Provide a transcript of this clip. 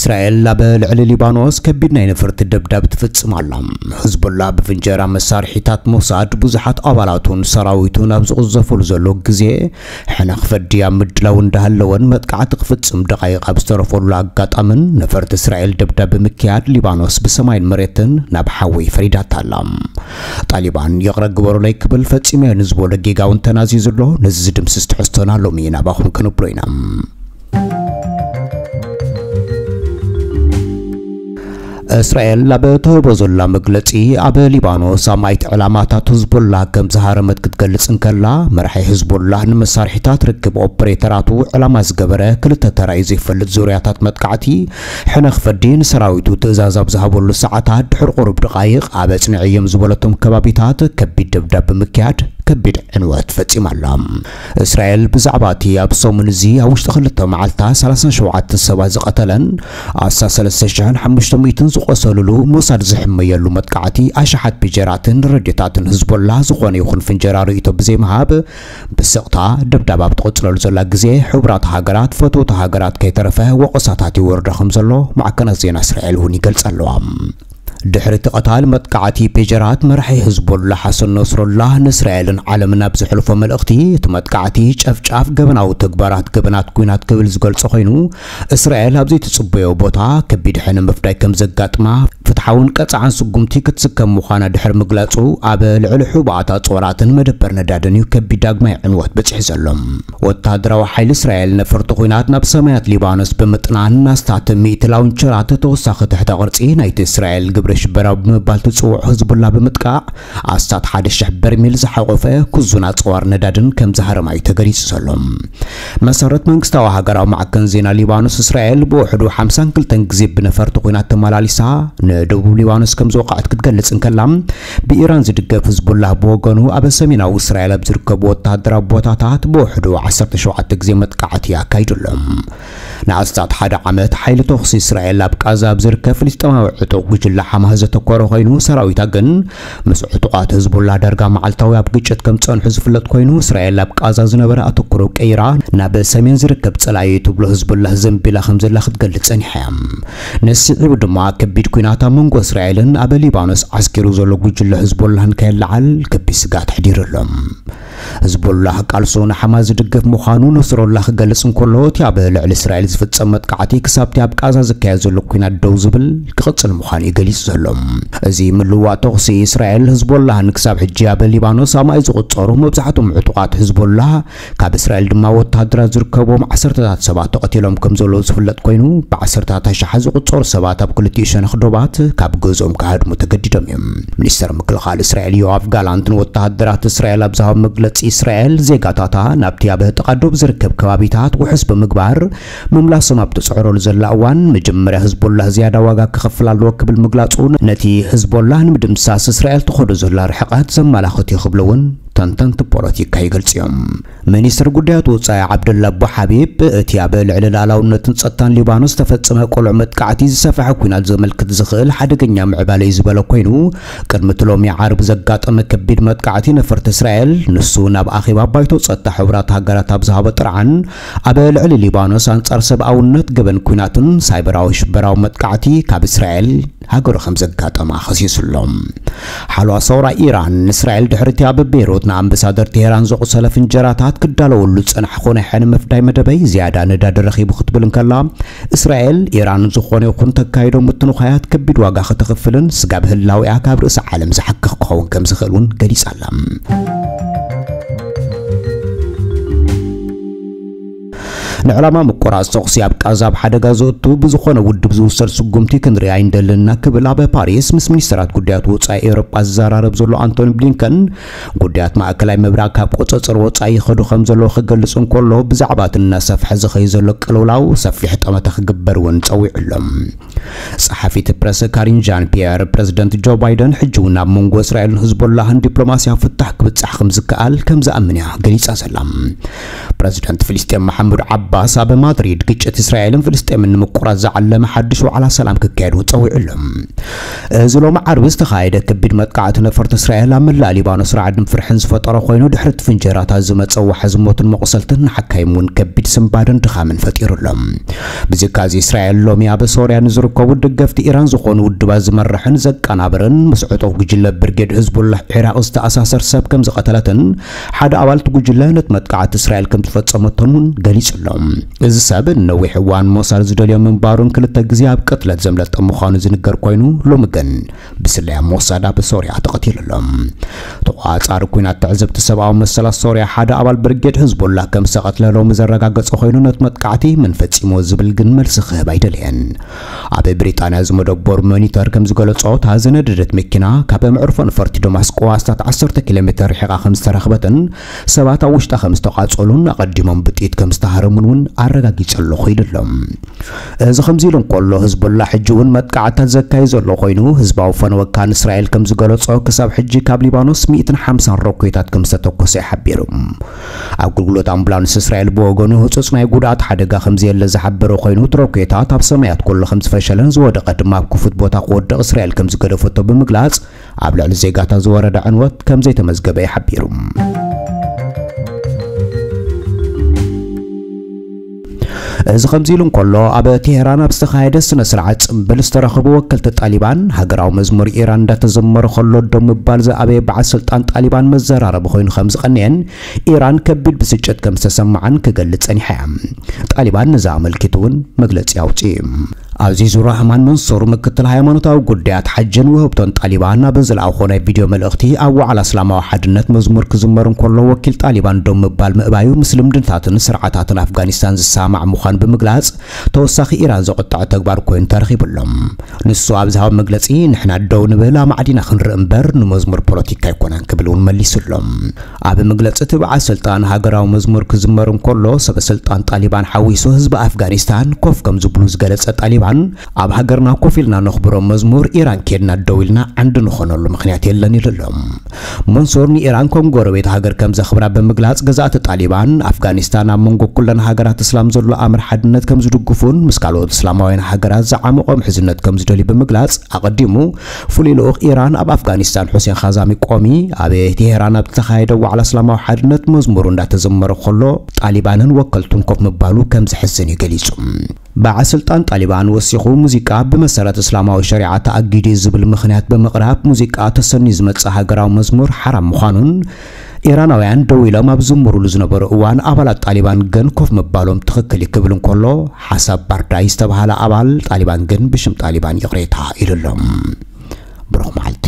እስራኤል ኣብ ልዕሊ ሊባኖስ ከቢድ ናይ ነፈርቲ ደብዳብ ትፍጽም ኣላ ህዝቡላ ብፍንጀራ መሳርሒታት ሞሳድ ብዙሓት ኣባላቱን ሰራዊቱን ኣብ ዝቕዘፈሉ ዘሎ ግዜ ሕነ ኣብ ምድላው እንዳሃለወን መጥቃዕቲ ክፍጽም ደቓይቕ ኣብ ዝተረፈሉ ኣጋጣምን ነፈርቲ እስራኤል ደብዳብ ብምክያድ ሊባኖስ ብሰማይን መሬትን ናብ ሓዊ ፈሪዳታ ኣላ ጣሊባን የቕረ ግበረለይ ክብል ፈጺመ ንዝበሎ ጌጋውን ተናዝዩ ዘሎ ነዚ ዝድምስስ ትሕዝቶና ሎሚ ናባኹም ክንብሎ ኢና እስራኤል ኣብ እትህቦ ዘላ መግለጺ ኣብ ሊባኖስ ኣማይት ዕላማታት ህዝቦላ ከም ዝሃረመት ክትገልጽ እንከላ መራሒ ህዝቦላ ንመሳርሒታት ርክብ ኦፕሬተራቱ ዕላማ ዝገበረ ክልተ ተራእዩ ዘይፈልጥ ዙርያታት መጥቃዕቲ ሕነ ክፈዲ ንሰራዊቱ ትእዛዝ ኣብ ዝሃበሉ ሰዓታት ድሕሪ ቁሩብ ደቓይቕ ኣብ ኣጽኒዕ እዮም ዝበለቶም ከባቢታት ከቢድ ደብዳብ ብምክያድ ከቢድ ዕንወት ፈጺማላ። እስራኤል ብዛዕባ እቲ ኣብ ሰሙን እዚ ኣብ ውሽጢ ክልተ መዓልታት 37 ሰባት ዝቐተለን ኣሳ 3500 ዝቆሰሉሉ ሞሳድ ዝሕመየሉ መጥቃዕቲ ኣሽሓት ቢጀራትን ረድኤታትን ህዝቦላ ዝኾነ ይኹን ፍንጀራ ርእቶ ብዘይምሃብ ብስቕታ ደብዳብ ኣብ ዘላ ግዜ ሕቡራት ሃገራት ፈተውቲ ሃገራት ከይተረፈ ወቀሳታት ይወርዳ ከም ዘሎ ማዕከናት ዜና እስራኤል እውን ይገልጽ ኣለዋ ድሕሪ እቲ ቀታል መጥቃዕቲ ፔጀራት መራሒ ህዝቦላ ሓሰን ነስሮላህ ንእስራኤልን ዓለምን ኣብ መልእኽቲ እቲ መጥቃዕቲ ጨፍጫፍ ገበናዊ ተግባራት ገበናት ኩናት ክብል ዝገልጾ ኮይኑ እስራኤል ኣብ ቦታ ከቢድ ሕነ ምፍዳይ ከም ዘጋጥማ ፍትሓውን ቀጻዓን ስጉምቲ ክትስከም ምዃና ድሕሪ ምግላጹ ኣብ ልዕሊ ሕቡኣት ኣጽዋራትን መደበር ነዳድን እዩ ከቢድ ዳግማይ ዕንወት በፂሑ ዘሎም። ወተሃደራዊ ሓይሊ እስራኤል ነፈርቲ ኩናት ናብ ሰማያት ሊባኖስ ብምጥናን ናስታት ሚእቲ ላውንቸራት ተወሳኺ ትሕተ ቅርጺ ናይቲ እስራኤል ግብሪ ሽበራዊ ብምባል ትጽውዕ ህዝቡላ ብምጥቃዕ ኣስታት ሓደ ሽሕ በርሜል ዝሓቆፈ ኩዙን ኣጽዋር ነዳድን ከም ዝሃረማ እዩ ተገሊጹ ዘሎ መሰረት መንግስታዊ ሃገራዊ ማዕከን ዜና ሊባኖስ እስራኤል ብውሕዱ 52 ግዜ ብነፈርቲ ኩናት ተመላሊሳ ንደቡብ ሊባኖስ ከም ዝወቃዕት ክትገልጽ እንከላ ብኢራን ዝድገፍ ህዝቡላ ብወገኑ ኣብ ሰሜናዊ እስራኤል ኣብ ዝርከቡ ወተሃደራዊ ቦታታት ብውሕዱ 17 ግዜ መጥቃዕቲ ኣካይዱሎም ንኣስታት ሓደ ዓመት ሓይሊ ተኽሲ እስራኤል ኣብ ቃዛ ኣብ ዝርከብ ፍልስጤማዊ ዕጡቕ ጉጅለ ሓማስ ዘተኮረ ኮይኑ ሰራዊታ ግን ምስ ዕጡቓት ህዝቡላ ዳርጋ መዓልታዊ ኣብ ግጭት ከም ፀንሑ ዝፍለጥ ኮይኑ እስራኤል ኣብ ቃዛ ዝነበረ ኣተኩሮ ቀይራ ናብ ሰሜን ዝርከብ ጸላኢ ትብሎ ህዝቡላ ዘንቢላ ከም ዘላ ክትገልጽ ጸኒሓ እያ ነስዒቡ ድማ ከቢድ ኩናት መንጎ እስራኤልን ኣብ ሊባኖስ ዓስኪሩ ዘሎ ጉጅለ ህዝቡላህን ከየለዓል ከቢድ ስጋት ሕዲሩሎም ህዝቡላህ ቃልሶ ንሓማስ ዝድገፍ ምዃኑ ነስሮላ ክገልጽ እንከሎ እቲ ኣብ ልዕሊ እስራኤል ዝፍጸም መጥቃዕቲ ክሳብቲ ኣብ ቃዛ ዝካየድ ዘሎ ኩናት ደው ዝብል ክቕጽል ምዃኑ እዩ ገሊጹ ዘሎ እዚ ምልዋጥ ተኽሲ እስራኤል ህዝቦላህን ክሳብ ሕጂ ኣብ ሊባኖስ ኣማይ ዝቑጸሩ መብዛሕትኦም ዕጡቓት ህዝቦላህ ካብ እስራኤል ድማ ወተሃደራት ዝርከቦም ዓሰርተታት ሰባት ተቐቲሎም ከም ዘለዉ ዝፍለጥ ኮይኑ ብዓሰርታት ኣሽሓት ዝቑጸሩ ሰባት ኣብ ክልቲኡ ሸነኽ ዶባት ካብ ገዝኦም ክሃድሙ ተገዲዶም እዮም። ሚኒስተር ምክልኻል እስራኤል ዮኣፍ ጋላንትን ወተሃደራት እስራኤል ኣብ ዝሃብ መግለፂ እስራኤል ዜጋታታ ናብቲ ኣብ ተቓዶብ ዝርከብ ከባቢታት ውሕስ ብምግባር ምምላሶም ኣብ ትፅዕረሉ ዘላ እዋን መጀመርያ ህዝቦላህ ዝያዳ ዋጋ ክኸፍል ኣለዎ ክብል ምግላጹ ነቲ ህዝቦላህ ንምድምሳስ እስራኤል ትኸዶ ዘላ ርሕቐት ዘመላኽት እዩ እውን ተንተንቲ ፖለቲካ ይገልጽ እዮም ሚኒስትር ጉዳያት ወፃኢ ዓብደላ አቡ ሓቢብ እቲ ኣብ ልዕሊ ላዕላውነትን ጸጥታን ሊባኖስ ተፈጸመ ቆልዑ መጥቃዕቲ ዝሰፍሐ ኩናት ዘመልክት ዝኽእል ሓደገኛ ምዕባለ እዩ ዝበለ ኮይኑ ቅድሚ እቲ ሎሚ ዓርብ ዘጋጠመ ከቢድ መጥቃዕቲ ነፈርቲ እስራኤል ንሱ ናብ ኣኼባ ባይቶ ጸጥታ ሕቡራት ሃገራት ኣብ ዝሃበ ጥርዓን ኣብ ልዕሊ ሊባኖስ አንጻር ሰብኣውነት ገበን ኩናትን ሳይበራዊ ሽበራዊ መጥቃዕቲ ካብ እስራኤል ሃገሩ ከም ዘጋጠማ ኸሲሱሎም ሓልዋ ሰውራ ኢራን ንእስራኤል ድሕርቲ ኣብ ቤይሩት ንኣምባሳደር ቴሄራን ዘቑሰለ ፍንጀራታት ክዳለወሉ ዝጸንሐ ኮነ ሕነ መፍዳይ መደበይ ዝያዳ ነዳዲ ረኺቡ ክትብል እንከላ እስራኤል ኢራን ዝኾነ ይኹን ተካይዶ ምትንኻያት ከቢድ ዋጋ ክትኽፍልን ስጋብ ህላዊኣ ካብ ርእሲ ዓለም ዝሓክኽ ክኸውን ከም ዝኽእል እውን ገሊጻ ኣላ ንዕላማ ምቁራጽ ተኽሲ ኣብ ጋዛ ኣብ ሓደጋ ዘእቱ ብዝኾነ ውድብ ዝውሰድ ስጉምቲ ክንሪኣ ይንደለና ክብል ኣብ ፓሪስ ምስ ሚኒስትራት ጉዳያት ወፃኢ ኤውሮጳ ዝዘራረብ ዘሎ አንቶኒ ብሊንከን ጉዳያት ማእከላይ ምብራቅ ካብ ቁፅፅር ወፃኢ ይኸዱ ከም ዘለዎ ክገልጽ እንከሎ ብዛዕባ እቲ እናሰፍሐ ዝኸይድ ዘሎ ቅልውላው ሰፊሕ ጠመተ ክግበር እውን ፀዊዑሎም ጸሓፊት ፕረስ ካሪን ጃን ፒየር ፕረዚደንት ጆ ባይደን ሕጂ እውን ኣብ መንጎ እስራኤልን ህዝቡላህን ዲፕሎማስያዊ ፍታሕ ክብጻሕ ከም ዝከኣል ከም ዝኣምን እያ ገሊጻ ዘላ ፕረዚደንት ፍልስጤም መሕሙድ ዓባ ዓባስ ኣብ ማድሪድ ግጭት እስራኤልን ፍልስጤምን ንምቁራጽ ዝዓለመ ሓድሽ ዋዕላ ሰላም ክካየድ ፀዊዑሎም እዚ ሎሚ ዓርቢ ዝተኻየደ ከቢድ መጥቃዕቲ ነፈርቲ እስራኤል ኣብ መላእ ሊባኖስ ራዕድን ፍርሕን ዝፈጠሮ ኮይኑ ድሕሪ እቲ ፍንጀራታት ዝመፀ ዋሕዚ ሞትን መቑሰልትን ንሓካይም እውን ከቢድ ስምባድን ድኻምን ፈጢሩሎም። ብዝካዚ እስራኤል ሎሚ ኣብ ሶርያ ንዝርከቡ ደገፍቲ ኢራን ዝኾኑ ውድባት ዝመርሕን ዘቀናብርን ምስ ዕጡቕ ጉጅለ ብርጌድ ህዝቡላህ ኢራቅ ዝተኣሳሰር ሰብ ከም ዝቐተለትን ሓደ ኣባልቲ ጉጅለ ነቲ መጥቃዕቲ እስራኤል ከም ዝፈጸመቶን ገሊጹሎም እዚ ሰብ ንነዊሕ እዋን ሞሳድ ዝደልዮ ምንባሩን ክልተ ግዜ ኣብ ቅትለት ዘምለጠ ምዃኑ ዝንገር ኮይኑ ሎሚ ግን ብስለያ ሞሳድ ኣብ ሶርያ ተቐቲሉሎም ተቖጻጻሪ ኩናት ተዓዘብቲ ሰብኣዊ መሰላት ሶርያ ሓደ ኣባል ብርጌድ ህዝቡላ ከም ዝተቐትለ ሎሚ ዘረጋገጸ ኮይኑ ነቲ መጥቃዕቲ መን ፈጺሞ ዝብል ግን መልሲ ክህብ ኣይደልየን። ኣብ ብሪጣንያ ዝመደበሩ ሞኒተር ከም ዝገለጾ እታ ዝነደደት መኪና ካብ ምዕርፎ ነፈርቲ ደማስቆ ኣስታት 10 ኪሎ ሜትር ርሒቓ ከም ዝተረኽበትን ሰባት ኣብ ውሽጣ ከም ዝተቓጸሉን ኣቐዲሞም ብጥኢት ከም ዝተሃረሙን እውን ኣረጋጊጸ ኣለኹ ኢሉሎም እዚ ከምዚ ኢሉ እንከሎ ህዝቡላ ሕጂ እውን መጥቃዕትታት ዘካይ ዘሎ ኮይኑ ህዝባዊ ፈነወካን እስራኤል ከም ዝገለጾ ክሳብ ሕጂ ካብ ሊባኖስ 150 ሮኬታት ከም ዝተተኮሰ ይሓቢሩ። ኣገልግሎት ኣምቡላንስ እስራኤል ብወገኑ ህፁፅ ናይ ጉድኣት ሓደጋ ከም ዘየለ ዝሓበረ ኮይኑ እቲ ሮኬታት ኣብ ሰማያት ኩሉ ከም ዝፈሸለን ዝወደቐ ድማ ኣብ ክፉት ቦታ ክወድቕ እስራኤል ከም ዝገደፈቶ ብምግላጽ ኣብ ልዕሊ ዜጋታት ዝወረደ ዕንወት ከም ዘይተመዝገበ ይሓቢሩ እዚ ከምዚ ኢሉ እንከሎ ኣብ ቴሄራን ኣብ ዝተኻየደ ስነ ስርዓት ጽምብል ዝተረኸቡ ወከልቲ ጣሊባን ሃገራዊ መዝሙር ኢራን እንዳተዘመረ ከሎ ዶው ምባል ዝኣበየ በዓል ስልጣን ጣሊባን መዘራረቢ ኮይኑ ከም ዝቐንየን ኢራን ከቢድ ብስጭት ከም ዝተሰማዓን ክገልጽ ጸኒሓ እያ። ጣሊባን ነዚ ኣመልኪቱ እውን መግለጺ ኣውፅኡ ኣብዚ ዙርያ ሕማን መንሱር ምክትል ሃይማኖታዊ ጉዳያት ሓጅን ውህብቶን ጣሊባን ኣብ ዝለኣኾ ናይ ቪድዮ መልእኽቲ ኣብ ዋዕላ እስላማዊ ሓድነት መዝሙር ክዝመር እንከሎ ወኪል ጣሊባን ዶው ምባል ምእባዩ ምስ ልምድታትን ስርዓታትን ኣፍጋኒስታን ዝሰማዕ ምዃኑ ብምግላጽ ተወሳኺ ኢራን ዘቕጥዕ ተግባር ኮይኑ ተረኺቡሎም። ንሱ ኣብ ዝሃብ መግለጺ ንሕና ደው ንብል ኣማዕዲና ክንርኢ እምበር ንመዝሙር ፖለቲካ ኣይኮነን ክብል እውን መሊሱሎም። ኣብ መግለፂ እቲ በዓል ስልጣን ሃገራዊ መዝሙር ክዝመር እንከሎ ሰበስልጣን ጣሊባን ሓዊሱ ህዝቢ ኣፍጋኒስታን ኮፍ ከም ዝብሉ ዝገለጸ ጣሊባን ኣብ ሃገርና ኮፍ ኢልና ነኽብሮም መዝሙር ኢራን ኬድና ደው ኢልና ዓንዲ ንኾነሉ ምክንያት የለን ኢሉሎም መንሱር ንኢራን ከም ጎረቤት ሃገር ከም ዘኽብራ ብምግላጽ ገዛእቲ ጣሊባን ኣፍጋኒስታን ኣብ መንጎ ኩለን ሃገራት እስላም ዘሎ ኣምር ሓድነት ከም ዝድግፉን ምስ ካልኦት እስላማውያን ሃገራት ዝዓመቆ ምሕዝነት ከም ዝደልዩ ብምግላጽ ኣቐዲሙ ፍሉይ ልኡኽ ኢራን ኣብ ኣፍጋኒስታን ሑሴን ኻዛሚ ቆሚ ኣብ ቴሄራን ኣብ ዝተኻየደ ዋዕላ እስላማዊ ሓድነት መዝሙሩ እንዳተዘመረ ከሎ ጣሊባንን ወከልቱን ኮፍ ምባሉ ከም ዝሕዝን እዩ ገሊጹ በዓል ስልጣን ጣሊባን ወሲኹ ሙዚቃ ብመሰረት እስላማዊ ሸሪዓ ተኣጊዱ ዝብል ምክንያት ብምቕራብ ሙዚቃ ተሰኒ ዝመጽእ ሃገራዊ መዝሙር ሓራም ምዃኑን ኢራናውያን ደው ኢሎም ኣብ ዝምሩሉ ዝነበሩ እዋን ኣባላት ጣሊባን ግን ኮፍ ምባሎም ትኽክል ክብል እንከሎ ሓሳብ ባርዳይ ዝተባሃለ ኣባል ጣሊባን ግን ብሽም ጣሊባን ይቕሬታ ኢሉሎም ብሩኽ መዓልቲ